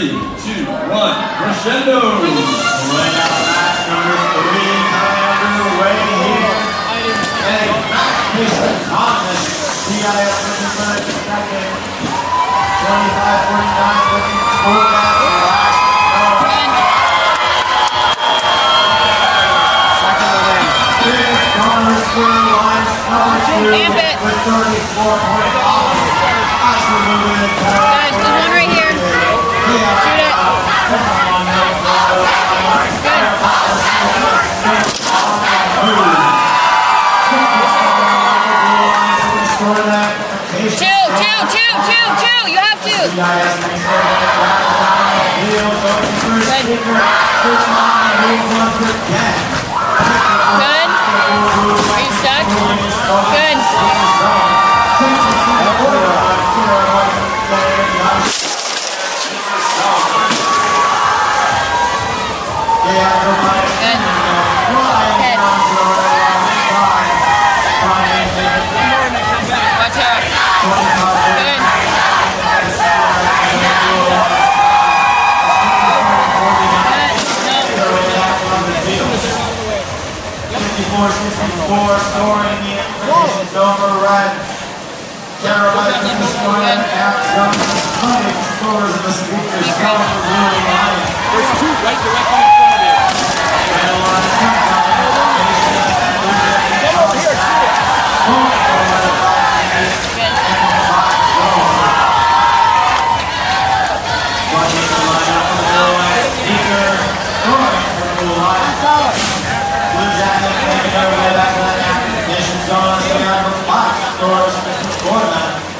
Three, two, one, crescendo. Laying out match number three coming underway here. And Mason Thomas, CIS looking for the second. 25-49 looking for that last Here's Connor Square Lines number two Amp it. with 34.5. Absolutely Two, two, two, two, two. You have to. Good. Are you stuck? Good. Good. Scoring the implications over red. Carolina Minnesota at some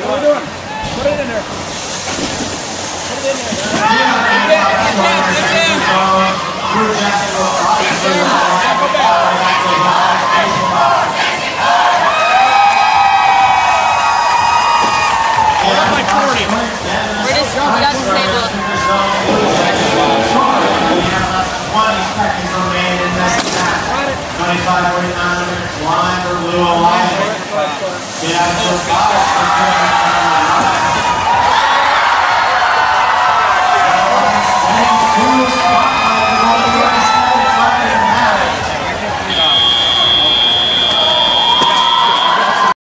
What are we doing? Put it in there. Put it in there. 25 49 line for Blue Alliance. Get out for five.